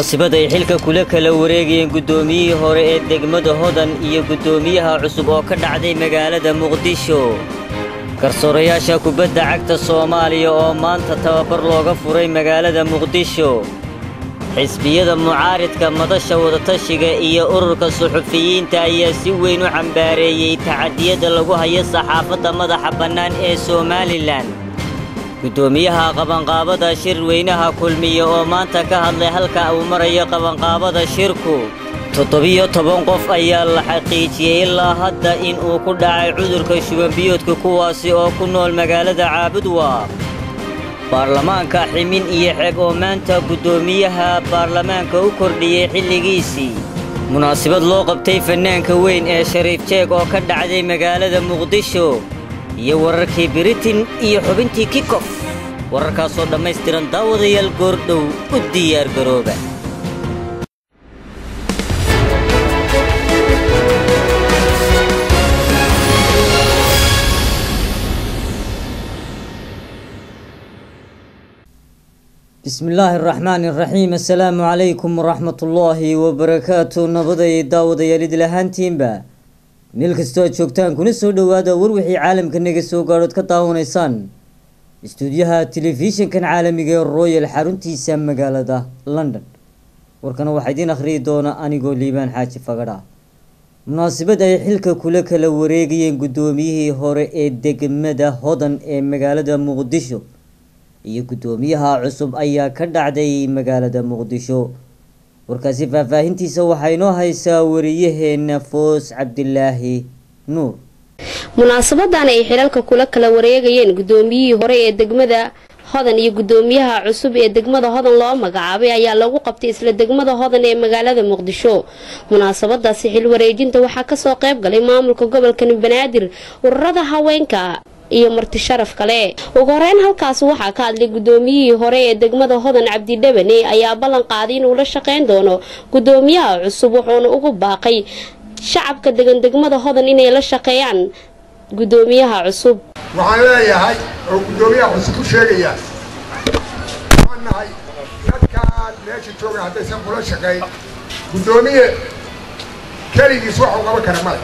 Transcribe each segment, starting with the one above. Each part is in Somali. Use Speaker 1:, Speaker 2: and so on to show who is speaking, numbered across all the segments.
Speaker 1: munaasabad ay xilka kula kala wareegayeen guddoomiyihii hore ee degmada hodan iyo guddoomiyaha cusub oo ka dhacday magaalada muqdisho. Garsoorayaasha kubadda cagta soomaaliya oo maanta tababar looga furay magaalada muqdisho. Xisbiyada mucaaridka madasha wadatashiga iyo ururka suxufiyiinta ayaa si weyn u cambaareeyey tacadiyadda lagu hayo saxaafadda madaxa bannaan ee somalilan guddoomiyaha qabanqaabada shir weynaha kulmiya oo maanta ka hadlay halka uu marayo qabanqaabada shirku toddobiyo toban qof ayaa la xaqiijiyey ilaa hadda in uu ku dhacay cudurka shubanbiyoodka kuwaasi oo ku nool magaalada caabudwa baarlamaanka ximin iyo xeeb oo maanta guddoomiyaha baarlamaanka u kordhiyey xilligiisii. Munaasabad loo qabtay fannaanka weyn ee shariif jeeg oo ka dhacday magaalada muqdisho iyo wararkii biritin iyo xubintii kikof wararkaasoo dhammaystiran daawadayaal goordhow u diyaargarooba bismi illaahi araxmaani araxiim assalaamu calaykum waraxmatullaahi wabarakaatu nabaday daawadayaal idil ahaantiinba meel kastoo aad joogtaan kuna soo dhowaada war wixii caalamka naga soo gaadhood ka daawanaysaan istuudiyaha telefishinkan caalamiga ee royal xaruntiisa magaalada london. Warkana waxaa idiin akhriyi doona anigoo liibaan xaaji fagadha munaasabad ay xilka kula kala wareegayeen guddoomiyihii hore ee degmada hodan ee magaalada muqdisho. Iyo guddoomiyaha cusub ayaa ka dhacday magaalada muqdisho warkaasi faahfaahintiisa waxaa inoo haysaa wariyaheena foos cabdilaahi nuur.
Speaker 2: Munaasabadan ay xilalka kula kala wareegayeen guddoomiyihii hore ee degmada hodan iyo guddoomiyaha cusub ee degmada hodan loo magacaabay ayaa lagu qabtay isla degmada hodan ee magaalada muqdisho. Munaasabadaasi xil wareejinta waxaa ka soo qayb galay maamulka gobolka banaadir ururada haweenka iyo marti sharaf kale. Ugu horeyn halkaasi waxaa ka hadlay guddoomiyihii hore ee degmada hodan cabdidhabane ayaa ballan qaaday inuu la shaqeyn doono. Guddoomiyaha cusub wuxuuna ugu baaqay shacabka degan degmada hodan inay la shaqeeyaan guddoomiyaha cusub.
Speaker 3: Waxaan leeyahay oo guddoomiyaha cusub ku sheegayaa waxaan nahay dadkaan meesha jooga haddaysan kula shaqayn guddoomiye keligiis waxuu qaban kara male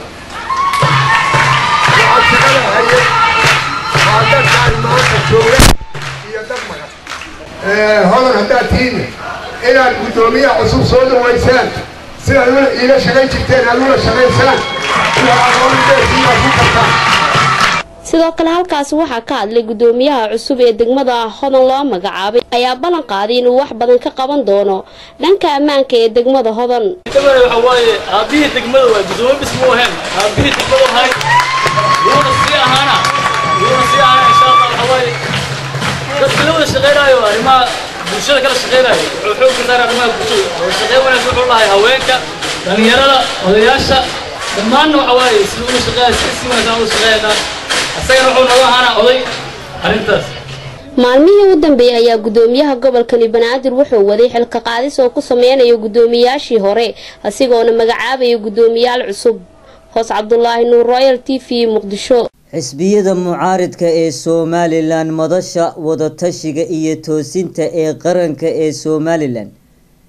Speaker 3: waxaa shaqada haye waa dadkaan maanta jooga iyo dad magan hodan haddaad tihiin inaad guddoomiyaha cusub soo dhawaysaan sidaad iila shaqayn jirteen aad ula shaqaysaan sida aqoonideesiibaad ku kartaan
Speaker 2: sidoo kale halkaasi waxaa ka hadlay guddoomiyaha cusub ee degmada hodan loo magacaabay ayaa ballan qaaday inuu wax badan ka qaban doono dhanka ammaanka ee degmada hodan
Speaker 4: aabihii degmada waa guddoomiye bis muu ahayn aabihii degmada ahay wuuna sii ahaana wuuna sii ahaana insha allah waxa waaye dadka la wada shaqaynaayo arrimaha bulshada kala shaqaynaayo wuxuu xoog ka saara arrimaha bulshada oo shaqayn wanaagsan wuxuu lahay haweenka dhallinyarada odayaasha dhammaanna waxa waaye sida ula shaqeeya si si wanaagsan ula shaqeeyanaa isagana wuxuu naga ahaana oday arrintaas
Speaker 2: maalmihii u dambeeyey ayaa guddoomiyaha gobolkani banaadir wuxuu waday xilka qaadis oo ku sameynayo guddoomiyaashii hore asigoona magacaabaya guddoomiyaal cusub. Hoos cabdulaahi nuur royal t v muqdisho
Speaker 1: xisbiyada mucaaridka ee somalilan madasha wadatashiga iyo toosinta ee qaranka ee somalilan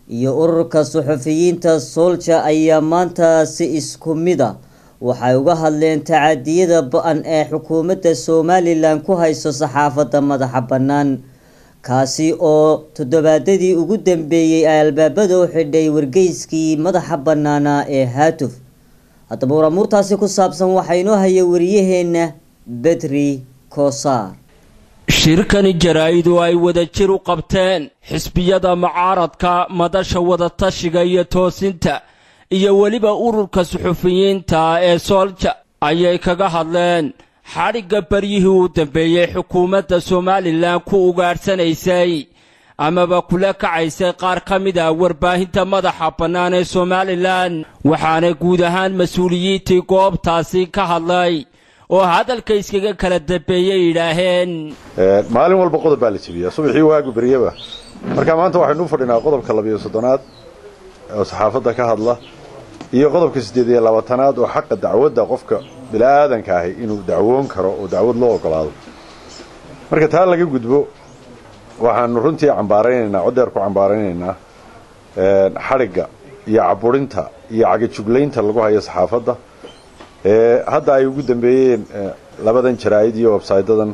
Speaker 1: iyo ururka suxufiyiinta soolja ayaa maanta si isku mid a waxay uga hadleen tacadiyada ba'an ee xukuumadda somalilan ku hayso saxaafadda madaxa bannaan kaasi oo toddobaadadii ugu dambeeyey ay albaabada u xidhay wargeyskii madaxa bannaanaa ee haatuf haddaba waramuurtaasi ku saabsan waxaa inoo haya wariyaheena bedri koosaar
Speaker 5: shirkani jaraa-idu ay wadajir u qabteen xisbiyada mucaaradka madasha wadatashiga iyo toosinta iyo weliba ururka suxufiyiinta ee soolja ayay kaga hadleen. Xadhigga baryihii u dambeeyey xukuumadda somalilan ku ugaadhsanaysay amaba kula kacaysay qaar ka mid ah warbaahinta madaxa bannaan ee somalilan. Waxaana guud ahaan mas'uuliyiintii goobtaasi ka hadlay oo hadalka iskaga kala dambeeyey yidhaaheen.
Speaker 6: Maalin walba qodob baa la jebiyaa subaxii waagu beryaba marka maanta waxaynu u fadhinaa qodobka labiyo soddonaad oo saxaafadda ka hadla iyo qodobka siddeed iyo labaatanaad oo xaqa dacwadda qofka bila'aadanka ahi inuu dacwoon karo oo dacwad loo ogolaado marka taa laga gudbo waxaanu runtii cambaaraynaynaa coddeer ku cambaaraynaynaa xadhigga iyo caburinta iyo cagajuglaynta lagu hayo saxaafadda. Hadda ay ugu dambeeyeen labadan jaraa'id iyo websaydadan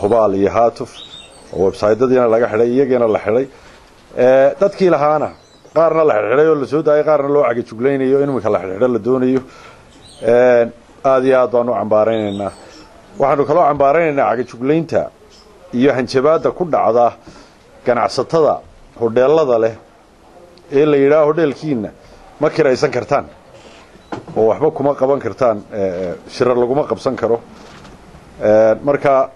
Speaker 6: hubaal iyo haatuf oo websaydadiina laga xidhay iyagiina la xidhay. Dadkii lahaana qaarna la xidhxidhay oo la soo daayay qaarna loo cagajuglaynayo in iminka la xidhxidho la doonayo. Aada iyo aad baan u cambaaraynaynaa. Waxaanu kaloo cambaaraynaynaa cagajuglaynta iyo hanjabaadda ku dhacda ganacsatada hodheelada leh ee la yidhaha hodheelkiina ma kiraysan kartaan oo waxba kuma qaban kartaan shirar laguma qabsan karo. Marka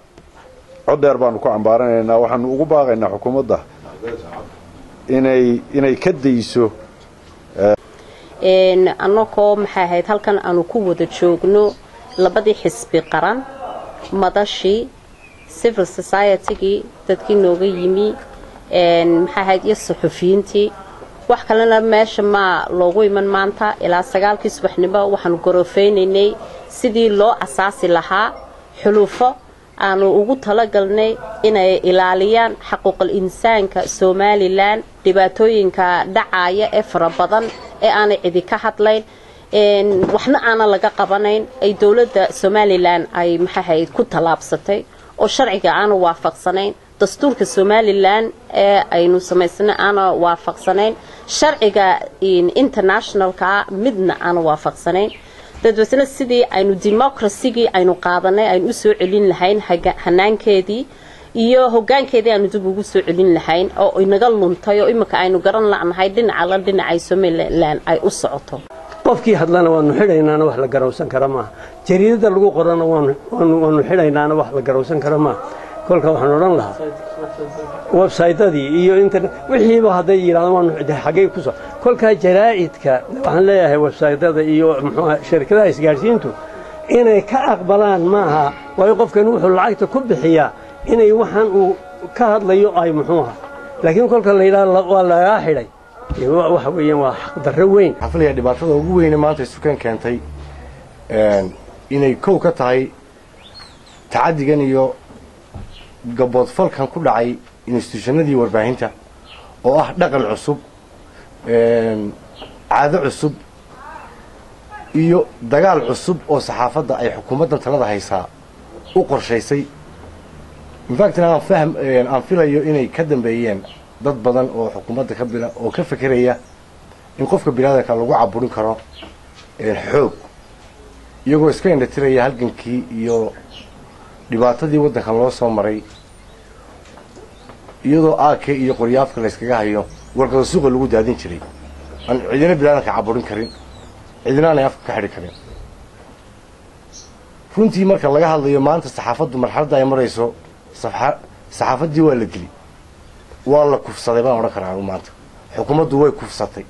Speaker 6: cod dheer baanu ku cambaaranaynaa waxaanu ugu baaqaynaa xukuumadda inay inay ka dayso
Speaker 7: annagoo maxay ahayd halkan aanu ku wada joogno labadii xisbi qaran madashii civil society-gii dadkii nooga yimi maxay ahayd iyo suxufiyiintii wax kalena meesha maa loogu iman maanta ilaa sagaalkii subaxnimo waxaanu gorofeynaynay sidii loo asaasi lahaa xulufo aanu ugu talagalnay inay ilaaliyaan xaquuqal insaanka somalilan dhibaatooyinka dhacaya ee fara badan ee aanay cidi ka hadlayn. Waxna aanan laga qabanayn ay dowladda somalilan ay maxahayd ku tallaabsatay oo sharciga aana waafaqsanayn. Dastuurka somalilan ee aynu samaysana aana waafaqsanayn. Sharciga internationalka midna aana waafaqsanayn. Dadwasne sidii aynu democracygii aynu qaadanay aynu u soo celin lahayn hanaankeedii iyo hogaankeedii aanu dib ugu soo celin lahayn oo inaga luntay oo iminka aynu garan la'nahay dhinaca la dhinacay somalilan ay u socoto.
Speaker 8: Qofkii hadlana waanu xidhaynaana wax la garowsan kara maaha jariidada lagu qorana waanu xidhaynaana wax la garowsan kara maaha kolka waxaan odhan lahaa. Websaytadii iyo internet wixiiba hadday waanu xaggay ku soo. Kolkaa jaraa'idka waxaan leeyahay websaytada iyo muxuuha shirkadaha isgaadhsiintu inay ka aqbalaan maaha waayo qofkan wuxuu lacagta ku bixiyaa inay waxaan uu ka hadlayo ay muxuuha laakiin kolka la yidhaha waa lagaa xidhay. Waxa weeyaan waa xaqdarro weyn.
Speaker 9: Xaflaya dhibaatada ugu weyne maanta isukan keentay inay kow ka tahay tacadigan iyo gaboodfalkan ku dhacay instituushannadii warbaahinta oo ah dhaqan cusub caado cusub iyo dagaal cusub oo saxaafadda ay xukuumaddan talada haysaa u qorshaysay. Infactna aan fahm aan filayo inay ka dambeeyeen dad badan oo xukuumadda ka bila oo ka fekeraya in qofka biniaadanka lagu caburin karo xoog iyagoo iska indhatiraya halgankii iyo dhibaatadii waddankan loo soo maray iyadoo aake iyo qoryaafka layskaga hayo warqada suuqa lagu daadin jiray. Aan cidina biniaadanka caburin karin cidina aanay afka ka xidhi karin. Runtii marka laga hadlayo maanta saxaafaddu marxaladda ay marayso saxaafaddii waa la dili waa la kufsaday baan odhan karaa anigu maanta. Xukuumaddu way kufsatay.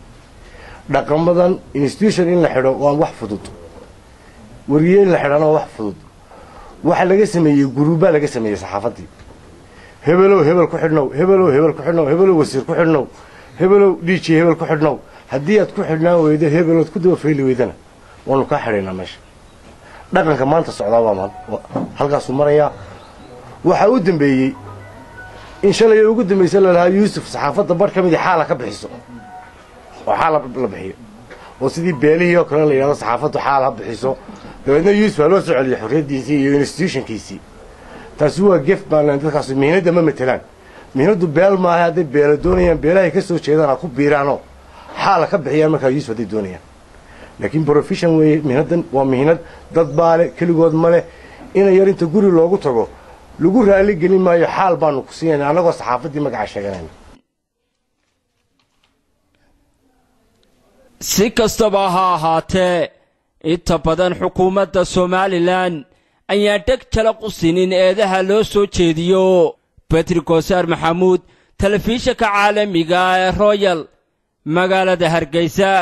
Speaker 9: Dhaqamadan institution in la xidho waa wax fudud wariye in la xidhana waa wax fudud. Waxa laga sameeyey guruubbaa laga sameeyey saxaafaddii hebelow hebel ku xidhnow hebelow hebel ku xidhnow hebelow wasiir ku xidhnow hebelow dhiiji hebel ku xidhnow. Haddii aad ku xidhnaan weydo hebelood ku daba fayli weydana waanu kaa xidhaynaa meesha. Dhaqanka maanta socdaa waa halkaasuu marayaa. Waxaa u dambeeyey in shalay ugu dambaysa lalahaa yuusuf saxaafadda bar ka midii xaala ka bixiso. Oo xaal la bixiyo. Oo sidii beelihii oo kale la yidhahdo saxaafaddu xaal ha bixiso dabeedna yuusuf ha loo soo celiyo xorriyaddiisii iyo institutionkiisii. Taasi waa gef baan dadkaas mihnadda ma matelaan mihnaddu beel maaha hadday beela doonayaan beelahay ka soo jeedaan ha ku biiraanoo xaala ka bixiyaan markaa yuusuf hadday doonayaan. Laakiin profession weeye mihnaddan waa mihnad dad baale keligood ma leh. Ina yar inta guri loogu tago lagu raali gelin maayo xaal baanu ku siinayna annagoo saxaafaddii magaca sheeganayna
Speaker 5: si kastaba ha ahaatee inta badan xukuumadda somalilan ayaan dheg jala qusinin eedaha loo soo jeediyo. Betri goosaar maxamuud telefishinka caalamiga ee royal magaalada hargeysa.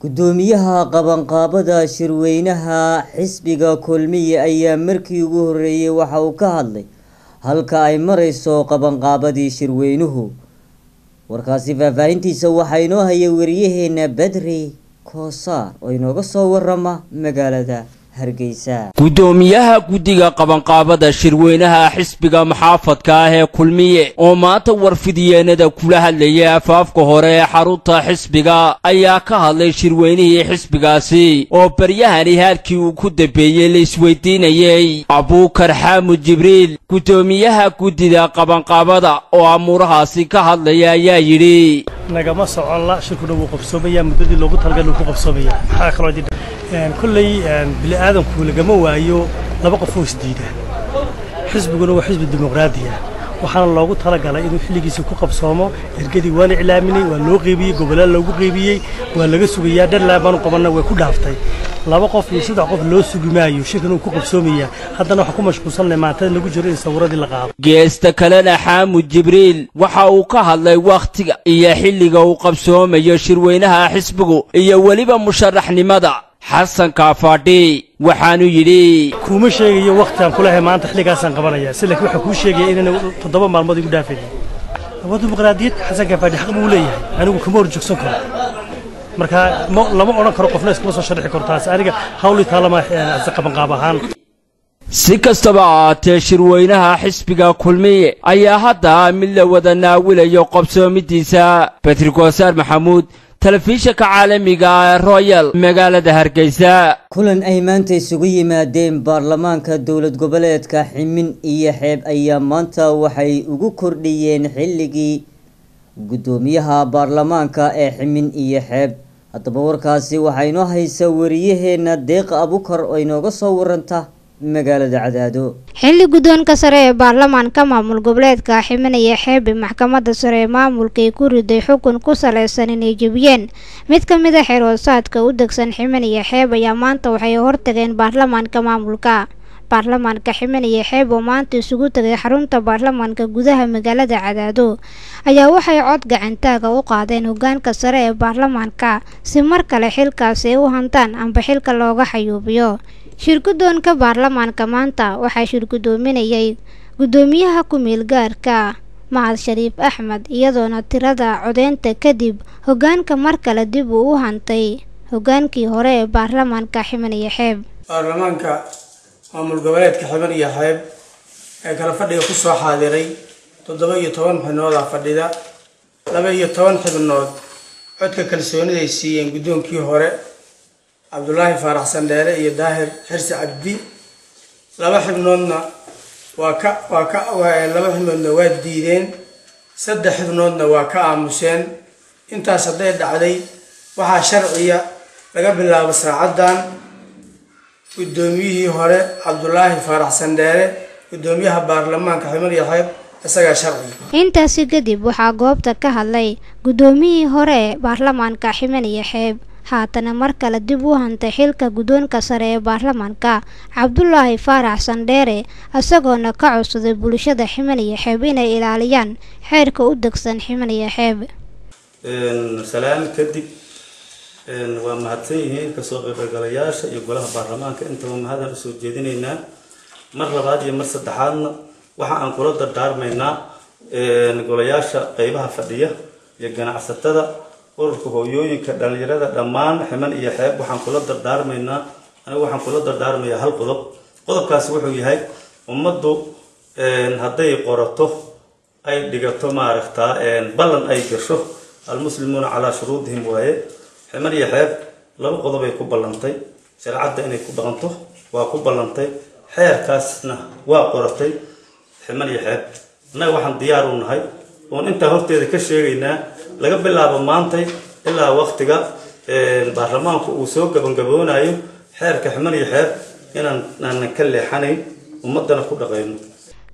Speaker 1: Gudoomiyaha qabanqaabada shirweynaha xisbiga kulmiye ayaa markii ugu horreeyey waxa uu ka hadlay halka ay marayso qabanqaabadii shirweynuhu. Warkaasi faahfaahintiisa waxaa inoo haya wariyaheena bedri koosaar oo inooga soo warama magaalada
Speaker 5: gudoomiyaha guddiga qabanqaabada shirweynaha xisbiga maxaafadka ah ee kulmiye oo maanta warfidiyeenada kula hadlayay afaafka hore ee xarunta xisbiga ayaa ka hadlay shirweynihii xisbigaasi oo baryahani halkii uu ku dambeeyey la isweydiinayey abuukar xaamud jibriil gudoomiyaha guddida qabanqaabada oo amuurahaasi ka hadlaya ayaa yidhi
Speaker 10: نجمع سؤال الله شكرًا وقف سوبيا مددي لغو ترجل وقف سوبيا حاجة خلاص جدًا يعني كلي بالآدم كل جموع أيوه لبقى فوز جديدة حزب جنوب حزب الديمقراطية. Waxaana loogu talagalay inuu xilligiisa ku qabsoomo. Ergadii waa la iclaaminay waa loo qeybiyey gobolaa loogu qeybiyey waa laga sugayaa dharlaan baanu qabanna way ku dhaaftay. Laba qof iyo saddex qof loo sugi maayo shirkan uu ku qabsoomayaa haddana waxaan ku mashquulsannahay maantada nagu jiro in sawiradii la qaado.
Speaker 5: Geesta kalena xaamud jibriil waxa uu ka hadlay wakhtiga iyo xilliga uu qabsoomayo shirweynaha xisbigu iyo weliba musharaxnimada xasan kaafaadhi waxaanu yidhi
Speaker 10: kuuma sheegayo wakhtigaan kulahay maanta xilligaasaan qabanaya si laakiin waxaa kuu sheegaya inayna toddoba maalmood igu dhaafaynin waa dimuqraadiyad xasan kaafaadhi xaq buu leeyahay. Anigu kama horjoogsan karo. Marka lama odhan karo qofna iskama soo sharixi karo taas aniga hawlii taalama qabanqaab ahaan.
Speaker 5: Si kastaba ahaatee shirweynaha xisbiga kulmiye ayaa hadda mid la wada naawilayo qabsoomidiisa batrikosaar maxamuud telefishinka caalamiga ee royal magaalada hargeysa.
Speaker 1: Kulan ay maanta isugu yimaadeen baarlamaanka dowlad goboleedka ximin iyo xeeb ayaa maanta waxay ugu kordhiyeen xilligii guddoomiyaha baarlamaanka ee ximin iyo xeeb. Haddaba warkaasi waxaa inoo haysa wariyaheena deeqa abukar oo inooga soo waranta magaalada cadaado.
Speaker 11: Xilli guddoonka sare ee baarlamaanka maamul goboleedka ximinaya xeebe maxkamadda sare ee maamulkay ku riday xukun ku salaysan inay jebiyeen. Mid ka mid a xeroosaadka u degsan ximinaya xeeb ayaa maanta waxay hortageen baarlamaanka maamulka. Baarlamaanka ximinaya xeeb oo maanta isugu tagay xarunta baarlamaanka gudaha magaalada cadaado ayaa waxay cod gacantaaga u qaadeen hogaanka sare ee baarlamaanka. Si mar kale xilkaasi ay u hantaan amba xilka looga xayuubiyo shirguddoonka baarlamaanka maanta waxaa shirgudoominayay guddoomiyaha ku-meel gaarka mahad shariif axmed iyadoona tirada codeynta kadib hogaanka mar kale dib uu u hantay. Hogaankii hore ee baarlamaanka ximan iyo xeeb.
Speaker 12: Baarlamaanka maamul goboleedka xiban iyo xeeb ee kala fadhiga ku soo xaadiray toddoba iyo toban xubnooda fadhida. Laba iyo toban xubnood codka kalsooniday siiyeen guddoonkii hore cabdulaahi faarax sandheere iyo daahir xirsi cabdi laba xibnoodna waa ka waa ka laba xibnoodna waa diideen. Saddex xibnoodna waa ka aamuseen. Intaas hadday dhacday waxaa sharciya laga bilaabo saacaddan. Guddoomiyihii hore cabdulaahi faarax sandheere guddoomiyaha baarlamaanka xibin iyo xeeb isagaa sharciya.
Speaker 11: Intaasi kadib waxaa goobta ka hadlay guddoomiyihii hore ee baarlamaanka ximan iyo xeeb haatana mar kale dib u hantay xilka guddoonka sare ee baarlamaanka cabdulaahi faarax sandheere isagoona ka codsaday bulshada ximan iyo xeeb inay ilaaliyaan xeerka u degsan ximan iyo xeeb.
Speaker 13: Salaan kadib waa mahadsan yihiin ka soo qaybgalayaasha iyo golaha baarlamaanka. Intaba mahadaan u soo jeedinaynaa? Mar labaad iyo mar saddexaadna waxa aan kula dardaarmaynaa golayaasha qeybaha fadhiya iyo ganacsatada ururka hooyooyinka dhalinyarada dhammaan ximan iyo xeeb waxaan kula dardaarmaynaa. Anigu waxaan kula dardaarmayaa hal qodob. Qodobkaasi wuxuu yahay ummaddu hadday qorato ay dhigato maaragtaa ballan ay gasho almuslimuuna calaa shuruudihim waaye. Ximan iyo xeeb laba qodob ay ku ballantay. Shareecadda inay ku dhaqanto waa ku ballantay. Xeerkaasna waa qoratay. Ximan iyo xeeb. Annaga waxaan diyaar u nahay. Oon intaa horteeda ka sheegaynaa laga bilaabo maantay ilaa waktiga baarlamaanku uu soo gabangaboonayo xeerka ximan iyo xeeb inaan ka leexanayn ummadana ku dhaqayno.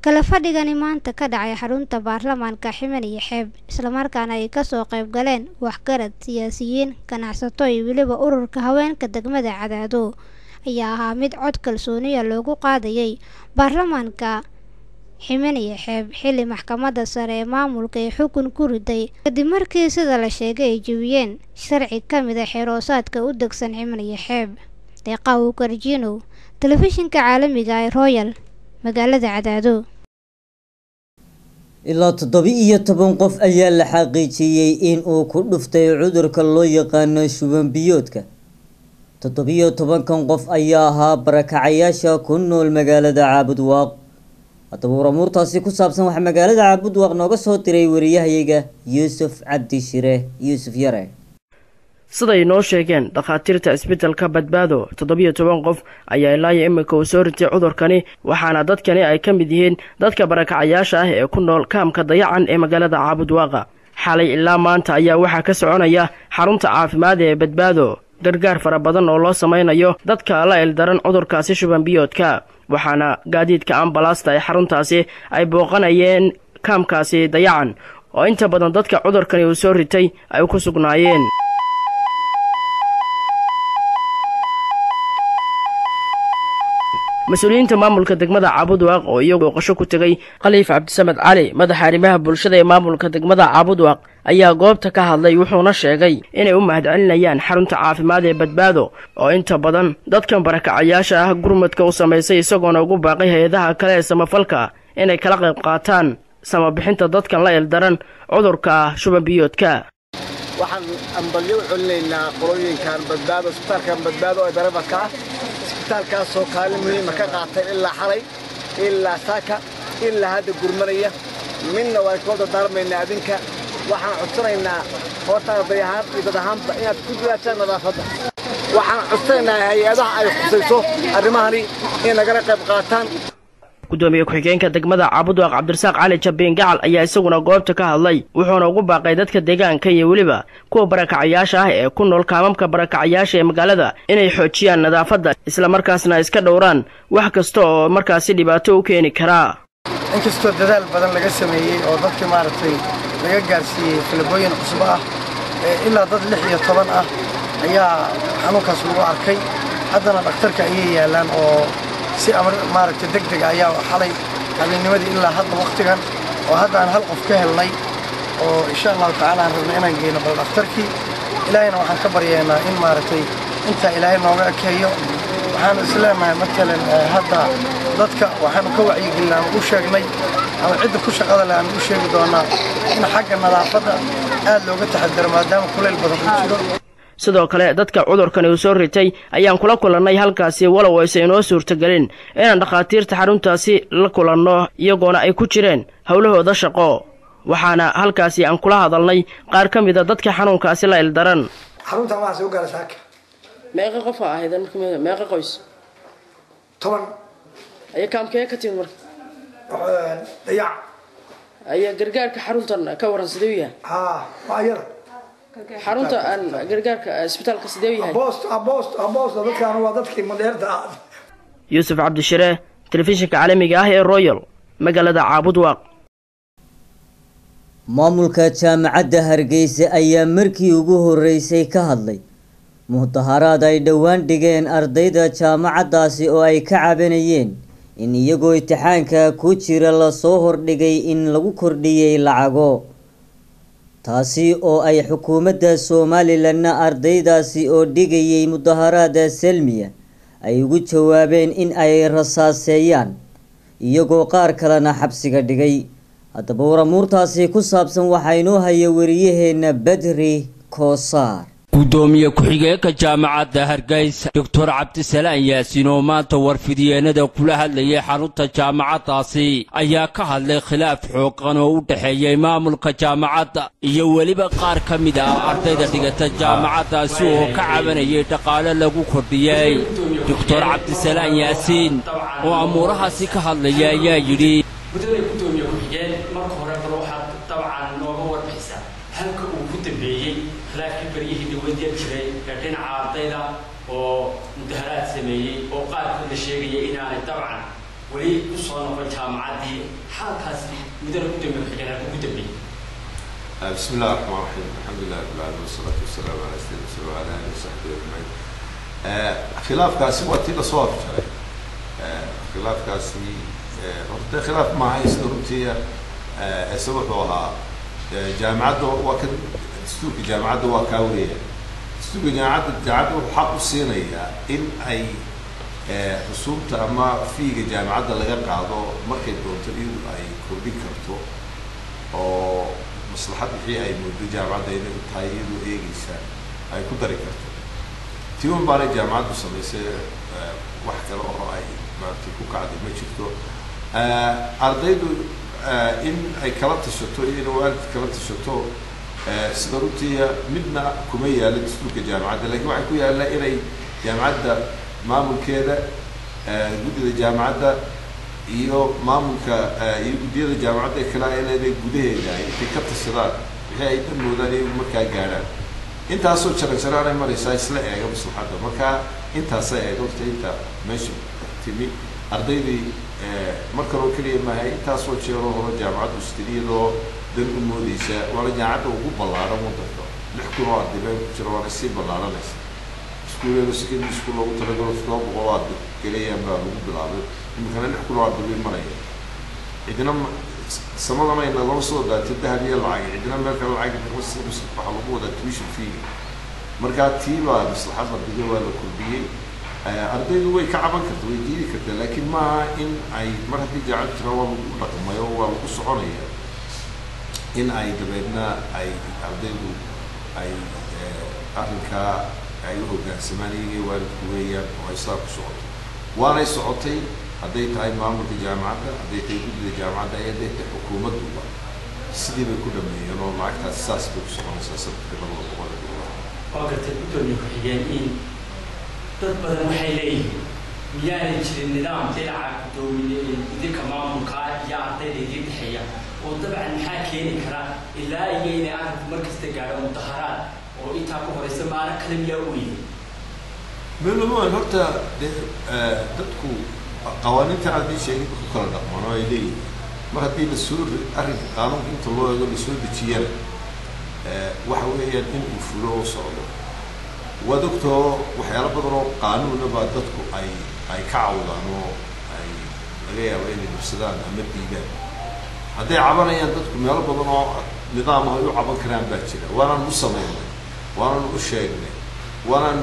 Speaker 11: Kala fadhigani maanta ka dhacay xarunta baarlamaanka ximan iyo xeeb islamarkaana ay ka soo qayb galeen waxgarad siyaasiyiin ganacsato iyo weliba ururka haweenka degmada cadaado. Ayaa ahaa mid cod kalsooniya loogu qaadayay baarlamaanka ximan iyo xeeb xilli maxkamadda sare ee maamulka ee xukun ku riday. Kadib markii sida la sheegay ay jebiyeen sharci ka mid a xeroosaadka u degsan ximan iyo xeeb deeqahu karjinow telefishinka caalamiga ee royal magaalada cadaado.
Speaker 1: Ilaa toddoba iyo toban qof ayaa la xaqiijiyey in uu ku dhuftay cudurka loo yaqaano shuban biyoodka toddobiyo tobankan qof ayaa ahaa barakacayaasha ku nool magaalada caabudwaaq haddaba waramuurtaasi ku saabsan waxaa magaalada caabudwaaq nooga soo diray wariyahayaga yuusuf cabdi shire yuusuf yare.
Speaker 14: Siday noo sheegeen dhakhaatiirta isbitalka badbaado toddobiyo toban qof ayaa ilaayo imika uu soo ritay cudurkani waxaana dadkani ay ka mid yihiin dadka barakacayaasha ah ee ku nool kaamka dayacan ee magaalada caabudwaaqa xalay ilaa maanta ayaa waxaa ka soconaya xarunta caafimaad ee badbaado gargaar fara badan oo loo samaynayo dadka la ildaran cudurkaasi shuban biyoodka waxaana gaadiidka ambalaasta ee xaruntaasi ay booqanayeen kaamkaasi dayacan oo inta badan dadka cudurkani uu soo ritay ay ku sugnaayeen. Mas'uuliyiinta maamulka degmada caabudwaaq oo iyagu qasho ku tegay khaliif cabdisamed cali madaxa arrimaha bulshada ee maamulka degmada caabudwaaq ayaa goobta ka hadlay wuxuuna sheegay inay u mahadcelinayaan xarunta caafimaad ee badbaado. Oo inta badan dadkan barakacayaasha ah gurmadka u samaysay isagoona ugu baaqay hay'adaha kale ee samafalka inay kala qayb qaataan samabixinta dadkan la ildaran cudurka shuban biyoodka
Speaker 15: waxaan ambalyo u celinaynaa qolooyinkan badbaado isbitaalkan badbaado ee dareefarka ah isbitaalkaasoo kaalin muhiima ka qaatay ilaa xalay ilaa saaka ilaa hadda gurmanaya midna waan koo dardaarmaynaa adinka waxaan codsanaynaa horta arday ahaan iyo dad ahaanba inaad ku dadaashaan nadaafadda. Waxaan codsanaynaa hay'adaha ay khusayso arrimahani in nagala qayb qaataan.
Speaker 14: Gudoomiye ku-xigeenka degmada caabudwaaq cabdirasaaq cali jabbiin gacal ayaa isaguna goobta ka hadlay wuxuuna ugu baaqay dadka deegaanka iyo weliba kuwa barakacayaasha ah ee ku nool kaamamka barakacayaasha ee magaalada inay xoojiyaan nadaafadda islamarkaasna iska dhowraan wax kasta oo markaasi dhibaato u keeni karaa
Speaker 12: inkastoo dadaal badan laga sameeyey oo dadka maaragtay laga gaarsiiyey filabooyin cusbo ah ilaa dad lix iyo toban ah ayaa xanuunkaas lagu arkay. Haddana dhakhtarka ayay yaallaan oo si amar maaragtay deg deg ayaa xalay habeennimadii ilaa hadda wakhtigan oo hadda aan hal qof ka helnay oo insha allahu tacaala aan rabnay inaan geyno bal dhakhtarkii ilaahayna waxaan ka baryaynaa in maaragtay intaa ilaahay nooga ekeeyo waxaan is leenahay matalan hadda dadka waxaanu ka wacyigelin aan u sheegnay ama cidda ku shaqada leh aan u sheegi doonaa in xagga nadaafadda aad looga taxadaro maadaama kulayl badan uu jiro.
Speaker 14: Sidoo kale dadka cudurkani uu soo ritay ayaan kula kulannay halkaasi walow aysa inoo suurtagelin. Inaan dhakhaatiirta xaruntaasi la kulanno iyagoona ay ku jireen howlahooda shaqo. Waxaana halkaasi aan kula hadalnay qaar ka mida dadka xanuunkaasi la ildaran meeqa qofa ahayd meeqa qoys.
Speaker 12: Toban.
Speaker 14: Ayaa kaamkee ka timid marka.
Speaker 12: Dayac.
Speaker 14: Ayaa gargaarka xaruntan ka waran sidee u yahay?
Speaker 12: Haa waa ayada
Speaker 14: xarunta aan gargaarka. isbitaalka sidee u yahay?
Speaker 12: Aboost dadkaan waa dadkii madheerta ah
Speaker 14: yuusuf telefishinka caalamiga ah ee royal magaalada caabudwaaq
Speaker 1: maamulka jaamacadda hargeysa ayaa markii ugu horeysay ka hadlay mudaharaad ay dhowaan dhigeen ardayda jaamacaddaasi oo ay ka cabanayeen in iyagoo imtixaanka ku jira la soo hordhigay in lagu kordhiyey lacago. Taasi oo ay xukuumadda somalilanna ardaydaasi oo dhigayay mudaharaada selmiya ay ugu jawaabeen in ay rasaaseeyaan iyagoo qaar kalena xabsiga dhigay. Haddaba waramuurtaasi ku saabsan waxaa inoo haya wariyaheenna bedri koosaar
Speaker 5: gudoomiye ku-xigeenka jaamacadda hargeysa doctor cabdisalaan yaasiin oo maanta warfidyeennada kula hadlayay xarunta jaamacaddaasi ayaa ka hadlay khilaaf xooqan oo u dhexeeyey maamulka jaamacadda iyo weliba qaar ka mid ah ardayda dhigata jaamacaddaasi oo ka cabanayay dhaqaale lagu kordhiyey doctor cabdisalaan yaasiin oo amuurahaasi ka hadlaya ayaa yidhi
Speaker 16: khilaafkii baryihii dhawadya jiray ee dhinaca ardayda oo mudaharaad sameeyey oo qaarkood la sheegaya inaanay dabcan weli u soo noqon jaamacaddii xaalkaasi mudana ku dambe xiganaad ugu dambeeyey
Speaker 17: بسم الله الرحمن الرحيم الحمد لله رب العالمين والصلاة والسلام على سيدنا رسول الله وعلى آله وصحبه أجمعين khilaafkaasi waa tii lasoo afjaray khilaafkaasi horta khilaaf maaha isna runtii ise wuxuu ahaa jaamacadda waa kan dastuurka jaamacadda waa kaa weeya dastuurka jaamacadda jaamacadda wuxuu xaq u siinayaa in ay xusuubta ama fiiga jaamacadda laga qaado markay doonto iyadu ay kordhin karto oo maslaxad wixii ay muddo jaamacadda inay tahay iyadoo eegeysa ay ku dari karto. Tii un baanay jaamacaddu samaysay wax kale oo ay maaragtay ku kacday ma jirto. Ardaydu in ay kala tashato iyo in waalidka kala tashato sida runtii midna kuma yaalla dastuurka jaamacadda lakiin waxay ku yaalla inay jaamacadda maamulkeeda guddida jaamacadda iyo maamulka iyo guddiyada jaamacadda kale inay gudaheeda intay ka tashadaan wixii ay dhan moodaan iyagu markaa gaadhaan. Intaasoo jaran jaraanay maraysaa isla eega maslaxadda. Marka intaasay eeg horta inta meesha timi ardaydii mar kaloo keliya maahay intaasoo jeeroo hore jaamacaddu istiri iyadoo dan u moodeysa waana jaamacadda ugu ballaaran waddanka lix kun oo arday ku jira waana sii ballaaranaysa. Iskuuleeda secondary school loogu talagalo todoba boqol arday gelayaan baa lagu bilaabay kun oo arday bay maraya. Cidina samadan ay nagala soo daatay dahab iyo lacag. Cidina meel kale lacag waxaa lagu wadaa tuition fee markaa tii baa maslaxadda diga waa la kordhiyey. Ardaydu way ka caban karta way diidi kartaa laakiin maaha in ay mar haddii jaacad jira waa lagu dhaqmayo waa lagu soconaya. In ay dabeedna ay ardaydu ay arrinkaa ay u hoggaansamaan iyagii waalidku weeyaan oo ay saa ku socoto waanay socotay hadday tahay maamulka jaamacadda hadday tahay guddida jaamacadda iyo hadday tahay xukuumadduba sidii bay ku dhameeyeen oo lacagtaas saas bay ku soconaysaa sanadka labada boqol ee dollar
Speaker 16: waa gartay gudoomiye ku-xigeen in dad badan waxay leeyihiin miyaanay jirin nidaam dhinaca gudoomiye idinka maamulka iyo ardayda idin dhexeeya oo dabcan maxaa keeni kara ilaa iyo inay arrinku markasta gaadho mudaharaad oo intaa ku horeysa maalo kale miyaa u weyday
Speaker 17: meelamaan horta de dadku qawaaniinta aan idin sheegin ku kala dhaqmaan oo ay leeyihiin mar haddii la soo arrinka qaanuunka inta loo eego la soo dejiyana waxa weeyaan in uu fulo oo socdo waad ogtoo waxyaalo badan oo qaanuuna baa dadku ay ay ka cawdaan oo ay laga yaabo inay nufsadaan ama diidaan hadday cabanayaan dadku meelo badan oo nidaam ay u caban karaan baa jira waanaan u samaynay waanaan u sheegnay waanaan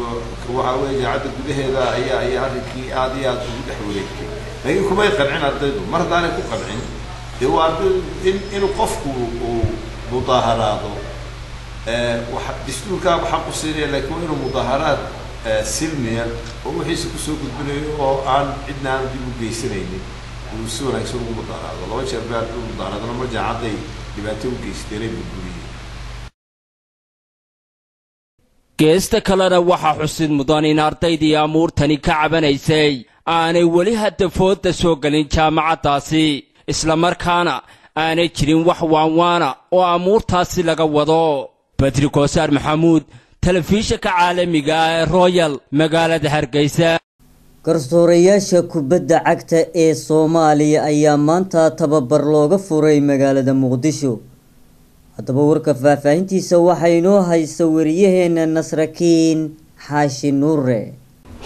Speaker 17: waxaa weeye jaacadda gudaheeda ayaa ayaa arrinkii aada iyo aada ugu dhex wareegtay. Laakiin kumay qancin ardaydu. Mar haddaanay ku qancin dee waa ardaydu in inuu qofku uu mudaaharaado waxa dastuurkaaba xaq u siinaya laakiin waa inuu mudaaharaad silmiya oo wixiisa ku soo gudbinayo oo aan cidna aan dib u geysanaynin. Uu si wanaagsan ugu mudaaharaado. Laba jeer bay arday mudaaharaadana mar jaacadday dhibaato u geysteen ay
Speaker 5: geesta kalena waxaa xusid mudan in ardaydii amuurtani ka cabanaysay. Aanay weli hadda foodda soo gelin jaamacaddaasi. Islamarkaana aanay jirin wax waanwaana oo amuurtaasi laga wado. Badri koosaar maxamuud telefishinka caalamiga ah ee royal magaalada hargeysa.
Speaker 1: Garsoorayaasha kubadda cagta ee soomaaliya ayaa maanta tababar looga furay magaalada muqdisho haddaba warka faahfaahintiisa waxaa inoo haysa wariyaheena nasrakiin xaashi nuure.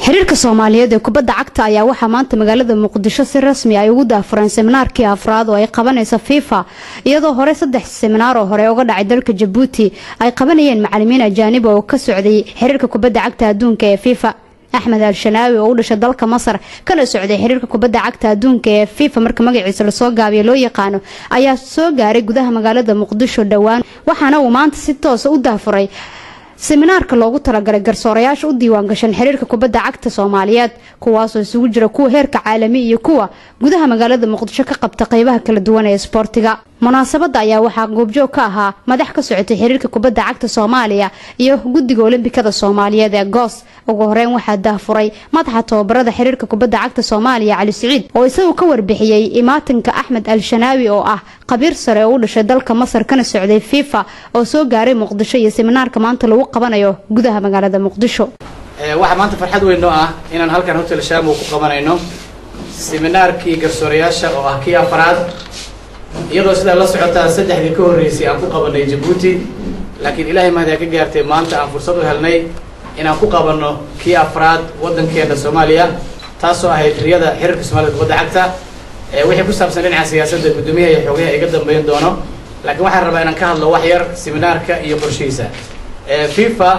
Speaker 18: Xiriirka soomaaliyeed ee kubadda cagta ayaa waxaa maanta magaalada muqdisho si rasmi ay ugu daafureen seminaarkii afraad oo ay qabanaysa fifa iyadoo hore saddex seminaar oo hore uga dhacay dalka jabuuti ay qabanayeen macalimiin ajaaniba oo ka socday xiriirka kubadda cagta adduunka ee fifa axmed al-shanaawi oo u dhashay dalka masar kana socday xiriirka kubadda cagta adduunka ee fifa. Marka magaciisa la soo gaabiya loo yaqaano ayaa soo gaaray gudaha magaalada muqdisho dhowaan waxaana uu maanta si toosa u daafuray seminaarka loogu talagalay garsoorayaasha u diiwaan gashan xiriirka kubadda cagta soomaaliyeed kuwaasoo isugu jira kuwa heerka caalami iyo kuwa gudaha magaalada muqdisho ka qabta qeybaha kala duwan ee isboortiga munaasabada ayaa waxaa goobjoog ka ahaa madax ka socotay xiriirka kubadda cagta soomaaliya iyo guddiga olimbikada soomaaliyeed ee goos. Ugu horeyn waxaa daafuray madaxa tababarada xiriirka kubadda cagta soomaaliya cali siciid oo isagu ka warbixiyey imaatinka axmed al-shanaawi oo ah khabiir sare oo u dhashay dalka masar kana socday fifa oo soo gaaray muqdisho iyo seminaarka maanta lagu qabanayo gudaha magaalada muqdisho.
Speaker 19: Waxaa maanta farxad weyn noo ah inaan halkan hotel shamo ku qabanayno. Seminaarkii garsoorayaasha oo ah kii afraad iyadoo sidaa la socotaa saddexdii ka horreysay aan ku qabanay jabuuti laakiin ilaahay mahadiyaa ka gaartay maanta aan fursad u helnay inaan ku qabanno kii afraad waddankeena soomaaliya taasoo ahayd riyada xiriirka soomaalida kubadda cagta wixii ku saabsan dhinaca siyaasadda guddoomiyaha iyo xogayaha iga dambeyn doono. Laakiin waxaan rabaa inaan ka hadlo wax yar seminaarka iyo qorshihiisa. Fifa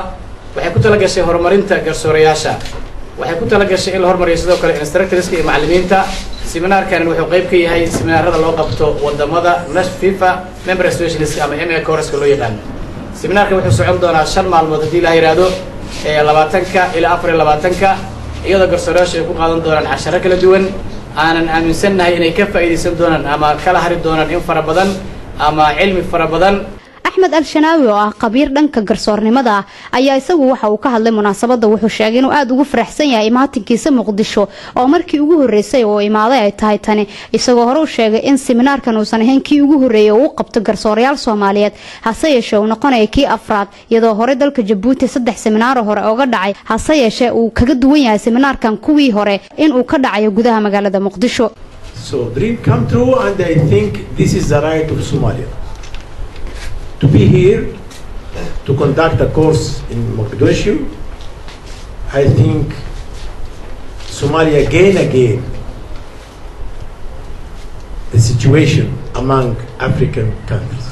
Speaker 19: waxay ku tala gashay horumarinta garsoorayaasha. Waxay ku tala gashay in la hormariyo sidoo kale instructorska iyo macallimiinta seminaarkani wuxuu qayb ka yahay seminaarada loo qabto waddamada fifa member associationska ama m a coreska loo yaqaano seminaarka wuxuu socon doonaa shan maalmood haddii la yidhaahdo labaatanka ilaa afar iyo labaatanka iyadoo garsoorayaasha ay ku qaadan doonaan casharo kala duwan aanan aaminsannahay inay ka faa'iidaysan doonaan ama kala hari doonaan in fara badan ama cilmi fara badan
Speaker 18: axmed al-shanaawi oo ah khabiir dhanka garsoornimada ayaa isagu waxa uu ka hadlay munaasabadda. Wuxuu sheegay inuu aada ugu faraxsan yahay imaatinkiisa muqdisho oo markii ugu horreysay oo imaaday ay tahay tani. Isagoo hore u sheegay in siminaarkan uusan ahayn kii ugu horreeyay oo u qabto garsoorayaal soomaaliyeed. Hase yeeshee uu noqonaya kii afraad iyadoo hore dalka jabuuti saddex siminaaro hore oga dhacay. Hase yeeshee uu kaga duwan yahay siminaarkan kuwii hore in uu ka dhacayo gudaha magaalada muqdisho
Speaker 20: To be here, to conduct a course in Mogadishu, I think Somalia again again the situation among African countries.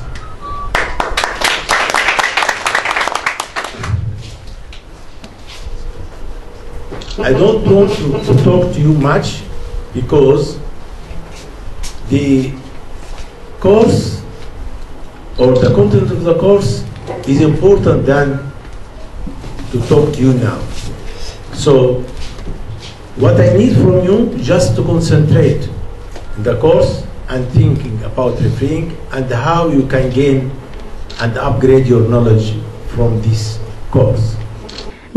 Speaker 20: I don't want to, to talk to you much because the course or the content of the course is important than to talk to you now. So what I need from you just to concentrate in the course and thinking about refereeing and how you can gain and upgrade your knowledge from this course.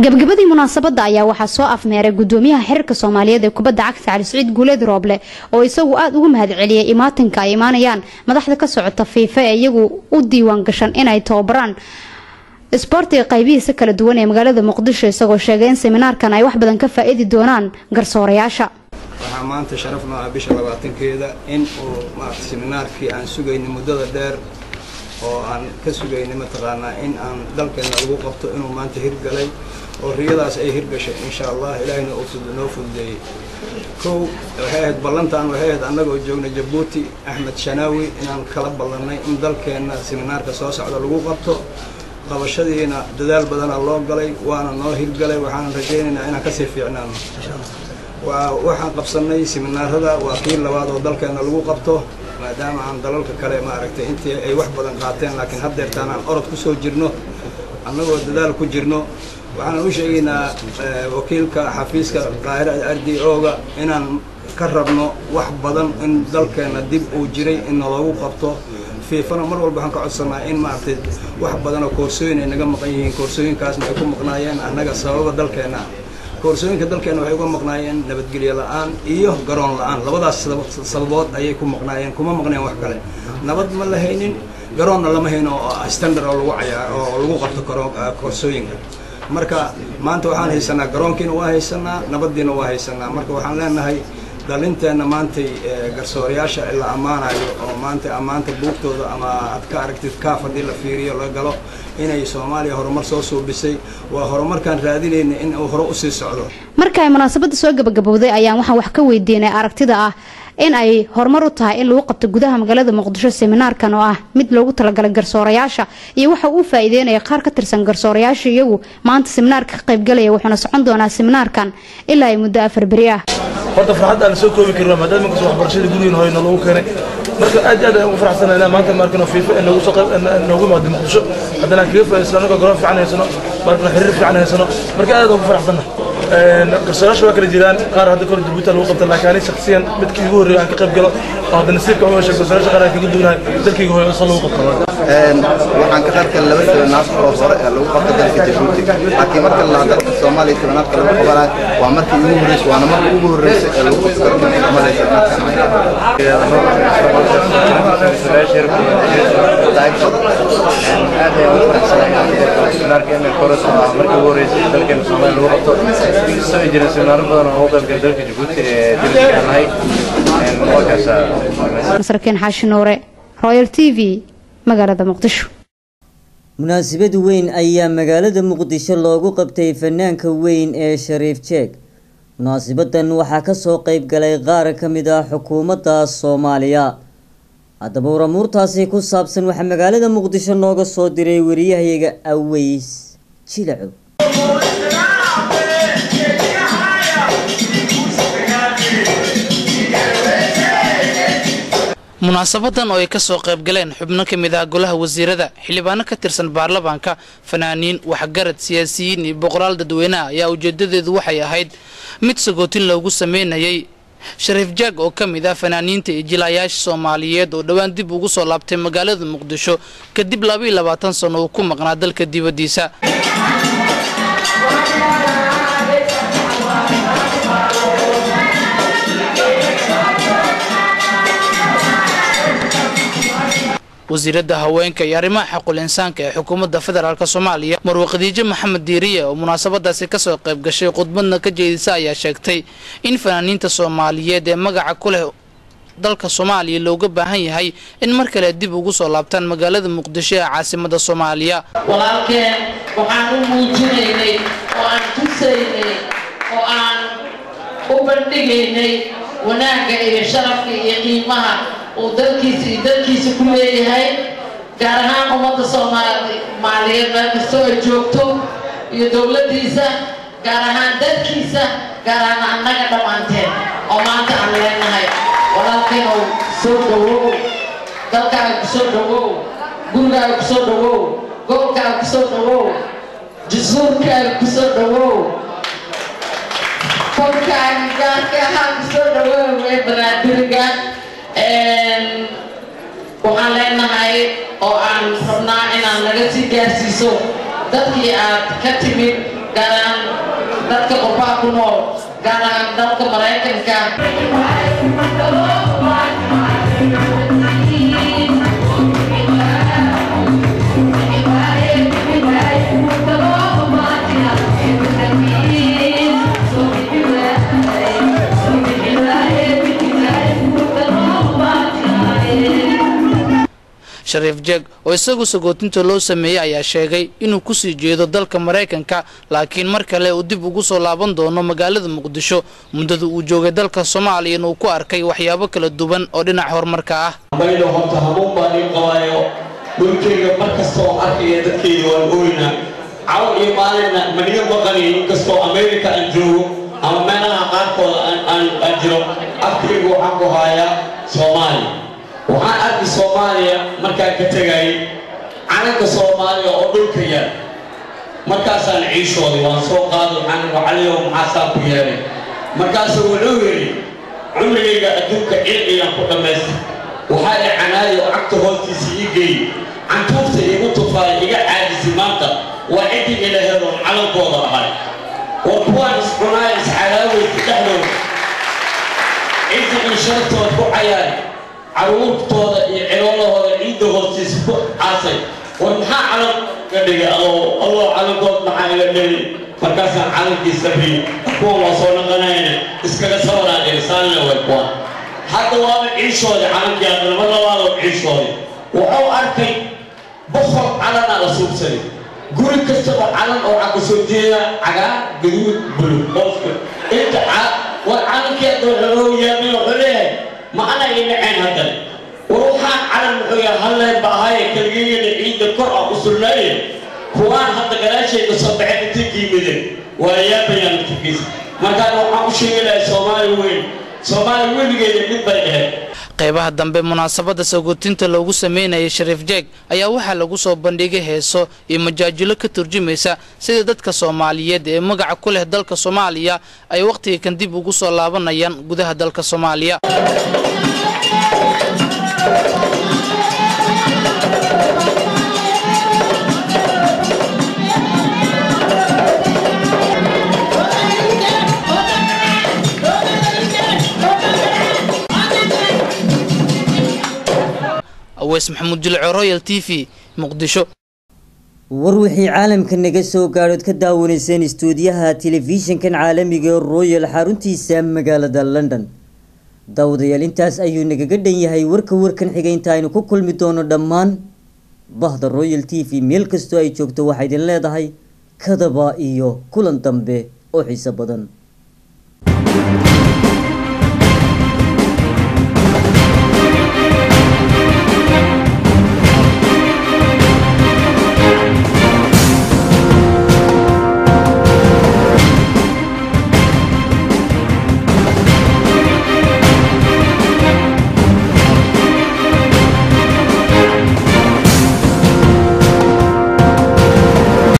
Speaker 18: Gabagabadii munaasabadda ayaa waxaa soo afmeeray gudoomiyaha xiriirka soomaaliyeed ee kubadda cagta cali siciid guuleed rooble oo isagu aada ugu mahadceliyey imaatinka ay imaanayaan madaxda ka socota fiifa ee iyagu u diiwaan gashan inay tababaraan. Isboortiga qaybihiisa kala duwan ee magaalada muqdisho isagoo sheegay in seminaarkan ay wax badan ka faa-iidi doonaan garsoorayaasha.
Speaker 21: Waxaa maanta sharaf noo ah bisha labaatankeeda in uu seminaarkii aan sugaynay muddada dheer oo aan ka sugaynay mataqaanaa in aan dalkeena lagu qabto inuu maanta hirgalay oo riyadaas ay hirgashay insha allah fud noo fududeeyey. Kow waxay ahayd ballantaan waxay ahayd annagoo joogna jabuuti axmed shanaawi inaan kala ballannay in dalkeenna seminaarka soo socda lagu qabto. Qabashadiina dadaal badanaa loo galay waana noo hirgalay waxaanan rajaynaynaa inaan ka sii fiicnaano. Waa waxaan qabsannay seminaarada waa kii labaad oo dalkeenna lagu qabto maadaama aan dalalka kale maaragtay intii ay wax badan qaateen laakiin haddeertaan aan orod ku soo jirno annagoo dadaal ku jirno waxaan u sheegaynaa wakiilka xafiiska qaahira ardi ooga inaan ka rabno wax badan in dalkeenna dib uu jiray in naloogu qabto fiifana. Mar walba waxaan ka codsanaa in maaragtay wax badanoo koorsooyin ay naga maqan yihiin koorsooyinkaasna ay ku maqnaayeen annaga sababa dalkeenna koorsooyinka dalkeena waxay uga maqnaayeen nabadgelyo la'aan iyo garoon la'aan. Labadaas sababood ayay ku maqnaayeen kuma maqneen wax kale. Nabad ma la haynin garoonna lama hayno oo standard oo lagu cayaa oo lagu qabto karo koorsooyinka. Marka maanta waxaan haysanaa garoonkiina waa haysanaa nabaddiina waa haysanaa. Marka waxaan leenahay dhalinteenna maantay garsoorayaasha la ammaanayo oo maanta ammaanta buugtooda ama aad ka aragtid kaaf haddii la fiiriyo la galo inay soomaaliya horumar soo suubisay waa horumarkaan raadinayna in uu hore u sii socdo.
Speaker 18: Marka ay munaasabadda soo gabagabowday ayaan waxaan wax ka weydiinay aragtida ah in ay horumar u tahay in lagu qabto gudaha magaalada muqdisho seminaarkan oo ah mid loogu talagalay garsoorayaasha iyo waxa uu faa-iideynaya qaar ka tirsan garsoorayaasha iyagu maanta seminaarka ka qaybgalaya wuxuuna socon doonaa seminaarkan ilaa ay muddo afar beri ah.
Speaker 10: Horta farxadda aan soo koobi karin maadaama inkastoo waxbarashada gurigeena hooyna lagu keenay. Marka aad aad ayaan ugu faraxsanahay inaan maanta markano fiifa ee noogu soo noogu imaado muqdisho. Haddana aan kaga faa'iidaysano anagoo garoon fiican haysano markano xiriir fiican haysano. Marka aad ugu faraxsanahay garsoorayaasha waa kala jiraan qaar hadda kor jabuuti lagu qabta laakiin ani shakhsiyan midkii ugu horreeya aan ka qayb galo oo hadda nasiibka u yeeshay garsoorayaasha qaar aan kaga duwanahay dalkayga hooyo oo lagu qabto
Speaker 22: waxaan ka qaybgalay laba seminaar oo hore ee lagu qabta dalka jabuuti laakiin marka la dalka soomaaliya seminaarka lagu qabanayo waa markii ugu horreysay waana markii ugu horreysay ee lagu qabto dalka soomaaliya
Speaker 18: masrakiin xaashi nuure royal t v magaalada muqdisho.
Speaker 1: Munaasabad weyn ayaa magaalada muqdisho loogu qabtay fanaanka weyn ee shariif jeeg munaasabadan waxaa ka soo qeyb galay qaar ka mid ah xukuumadda soomaaliya. Haddaba waramuurtaasi ku saabsan waxaa magaalada muqdisho nooga soo diray wariyahayaga aweys jilaco
Speaker 23: munaasabadan oo ay ka soo qayb galeen xubno ka mid ah golaha wasiirada xildhibaano ka tirsan baarlamaanka fanaaniin waxgarad siyaasiyiin iyo boqolaal dadweyneha ayaa ujeedadeedu waxay ahayd mid sagootin loogu sameynayay shariif jaag oo ka mid ah fanaaniinta iyo jilayaasha soomaaliyeed oo dhowaan dib ugu soo laabtay magaalada muqdisho kadib labaiyo labaatan sano uu ku maqnaa dalka dibaddiisa wasiiradda haweenka iyo arrimaha xaqul insaanka ee xukuumadda federaalk soomaaliya marwe khadiijo maxamed diiriye oo munaasabadaasi ka soo qayb gashay khudbadna ka jeedisa ayaa sheegtay in fanaaniinta soomaaliyeed ee magaca ku leh dalka soomaaliya looga baahan yahay in mar kale dib ugu soo laabtaan magaalada muqdisho ee caasimada soomaaliya.
Speaker 24: Walaalkeen waxaan u muujinaynay oo aan tusaynay oo aan u bandhigaynay wanaagga iyo sharafka iyo qiimaha uu iyo dalkiisa ku leeyahay gaar ahaan ummadda soomaaliyeed meel kastoo ay joogto iyo dowladdiisa gaar ahaan dadkiisa gaar ahaan annaga dhammaanteen. Oo maanta aan leenahay walaalkeenow soo dhowow. Dalkaaga ku soo dhowow. Gurigaaga ku soo dhowow. Gobolkaaga ku soo dhowow. Jasuurkaaga ku soo dhowow. Kolkaaga gaarka ahaa ku soo dhowow ee banaadiriga waxaan leenahay oo aan rabnaa inaan naga sii gaarsiiso dadkii aad ka timid gaar ahaan dadka qurbaha ku nool gaar ahaan dalka maraykanka
Speaker 23: jeeg oo isagu sagootinta loo sameeyey ayaa sheegay inuu ku sii jeedo dalka maraykanka laakiin mar kale uu dib ugu soo laaban doono magaalada muqdisho. Muddada uu joogay dalka soomaaliya inuu ku arkay waxyaabo kala duwan oo dhinaca horumarka ah.
Speaker 25: Horta hamuun baan ii qabaayo dhulkayga mar kasta oo arkaya dadkayga waan ooyna caw iyo maalinna maniga maqanayo inkastoo ameerika aan joogo ama meelaha qaarkooda aan jiro. Afkayga waxaan ku haayaa soomaaliya waxaan arki soomaaliya markaan ka tegayay calanka soomaaliya oo dhulka yaal. Markaasaan ciishooday waan soo qaaday ihi caliyow maxaasaa ku yeelay? Markaasuu wuxuu yidhi cumrigayga adduunka cilciyaan ku dhammaystay waxaa i canaayay oo cagta hoostiisa ii geeyey cantuurta iigu tufaaya iga caajisay maanta. Waa ciddii ilaheedoon calankooda ahay. War kuwaan iscunaaya iscalaaweysa dhexdooda. Ciddii iyo sharaftood ku cayaari caruurtooda iyo ciloolahooda ciidda hoostiisa ku caasay. War maxaa calan ga dhigay adoo calankood maxaa iga dheli markaasaan calankiisa riyo kuwan waa soo naqanayna iskaga sabaraan irisaanna way kuwa hadda waaba ciishoodii calankii hadda lama labaadoo ciishoodii wuxuu arkay boqol calanaa la suubsaday. Guri kastaba calan oo cagga soo jeeda cagaar gaduud buluug hooska inta war calankii hadda wuxuu yaamay wuxuu leeyahay ma ana ii dhaceen haddana war waxaan calan muxuu yahay halleen ba ahaaye kaligayada ciidda kor ah u sullaaye kuwaan hadda gadaashayda soo baxay inta kiimideen waa yaabayaan laftirkiisa markaan waxaan u sheegi lahay soomaali weyn soomaali weligeeda mid bay ahayd
Speaker 23: qaybaha dambe munaasabada sagootinta loogu sameynayay shariif jeeg ayaa waxaa lagu soo bandhigay heeso iyo majaajilo ka turjumaysa sida dadka soomaaliyeed ee magaca ku leh dalka soomaaliya ay wakhtiga kan dib ugu soo laabanayaan gudaha dalka soomaaliya aweys maxamuud jilco royal t v muqdisho.
Speaker 1: War wixii caalamka naga soo gaadhood ka daawanayseen istuudiyaha telefishinkan caalamiga royal xaruntiisa magaalada london. Daawadayaal intaas ayuu nagaga dhan yahay warka warkan xiga inta aynu ku kulmi doono dhammaan bahda royal t v. Meel kastoo ay joogto waxaa idin leedahay kadaba iyo kulan dambe oo xiiso badan